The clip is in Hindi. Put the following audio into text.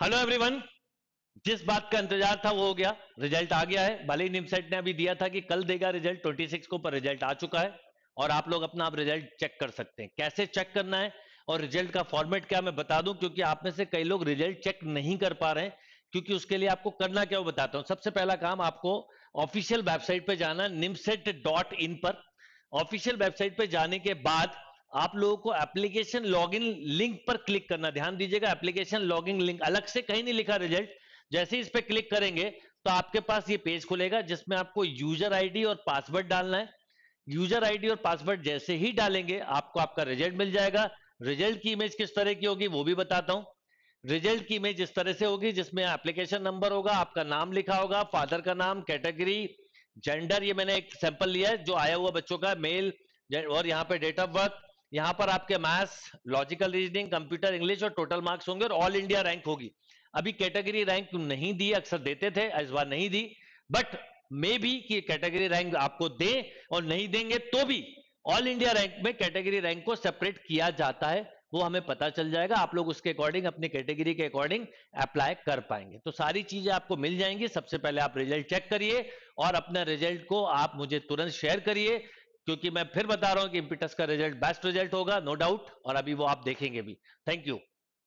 हेलो एवरीवन जिस बात का इंतज़ार था वो हो गया। रिज़ल्ट आ गया है। भले ही निमसेट ने अभी दिया था कि कल देगा रिज़ल्ट 26 को, पर रिज़ल्ट आ चुका है। और आप लोग अपना आप रिज़ल्ट चेक कर सकते हैं। कैसे चेक करना है और रिज़ल्ट का फॉर्मेट क्या मैं बता दूँ, क्योंकि आप में से कई लोग रिज़ल्ट चेक नहीं कर पा रहे हैं, क्योंकि उसके लिए आपको करना क्या वो बताता हूँ। सबसे पहला काम आपको ऑफिशियल वेबसाइट पर जाना निमसेट डॉट इन पर। ऑफिशियल वेबसाइट पर जाने के बाद आप लोगों को एप्लीकेशन लॉगिन लिंक पर क्लिक करना, ध्यान दीजिएगा एप्लीकेशन लॉगिन लिंक अलग से कहीं नहीं लिखा रिज़ल्ट जैसे इस पर क्लिक करेंगे तो आपके पास ये पेज खुलेगा जिसमें आपको यूज़र आईडी और पासवर्ड डालना है। यूज़र आईडी और पासवर्ड जैसे ही डालेंगे, आपको आपका रिज़ल्ट मिल जाएगा। रिज़ल्ट की इमेज किस तरह की होगी, वो भी बताता हूँ। रिज़ल्ट की इमेज इस तरह से होगी, जिसमें एप्लीकेशन नंबर होगा, आपका नाम लिखा होगा फादर का नाम कैटेगरी जेंडर ये मैंने एक सैंपल लिया है, जो आया हुआ बच्चों का मेल और यहाँ पे डेट ऑफ़ बर्थ यहाँ पर आपके maths logical reasoning computer English और टोटल मार्क्स होंगे और ऑल इंडिया रैंक होगी। अभी कैटेगरी रैंक नहीं दी, अक्सर देते थे, इस बार नहीं दी बट मे बी कि कैटेगरी रैंक आपको दे और नहीं देंगे तो भी ऑल इंडिया रैंक में कैटेगरी रैंक को सेपरेट किया जाता है, वो हमें पता चल जाएगा, आप लोग उसके अकॉर्डिंग अपनी कैटेगरी के अकॉर्डिंग अप्लाई कर पाएँगे। तो सारी चीज़ें आपको मिल जाएँगी, सबसे पहले आप रिज़ल्ट चेक करिए और अपना रिज़ल्ट को आप मुझे तुरंत शेयर करिए। क्योंकि मैं फिर बता रहा हूँ कि इम्पिटस का रिज़ल्ट बेस्ट रिज़ल्ट होगा नो डाउट और अभी वो आप देखेंगे भी। Thank you